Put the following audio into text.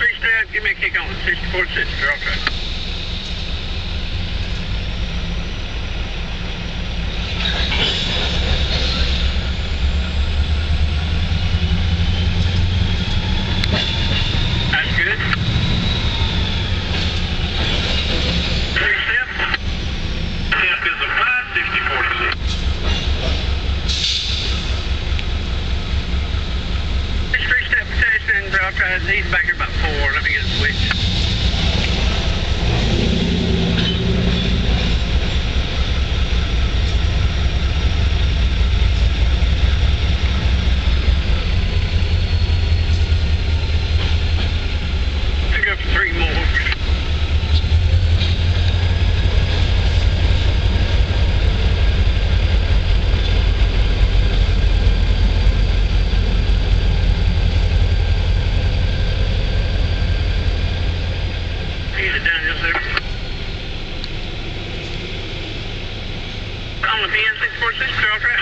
three steps, give me a kick on 64 6, girl truck. he's back here about four. Let me get a switch. Vorsicht, Dörfer